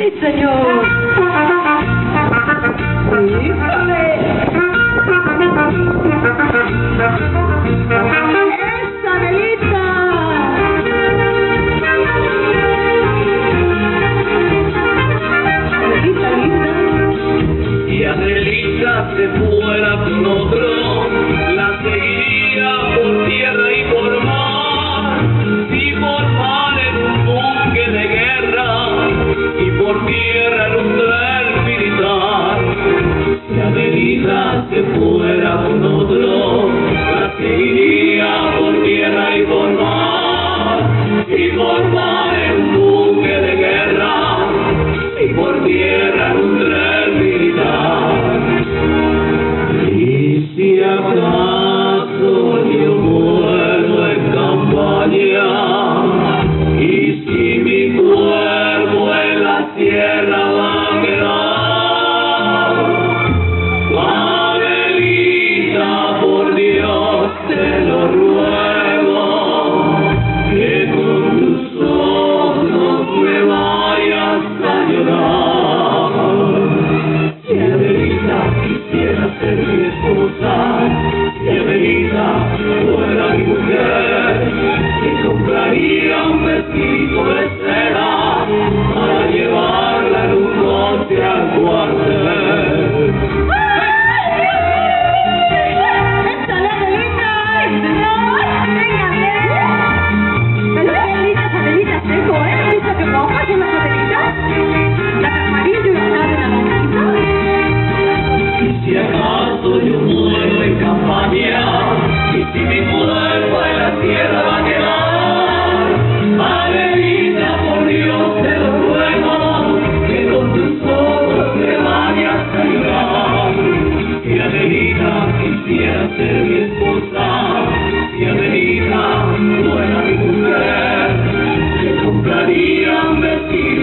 Sí, señor. ¡Híjole! ¡Esa, Adelita! Adelita linda. Si Adelita se fuera con otro, la seguiría Adelita se fuera con otro, la por tierra y por mar, y por mar en un buque de guerra, y por tierra en un tren militar. Y si acaso yo muero en campaña, y si mi cuerpo en la tierra compraría un vestido you.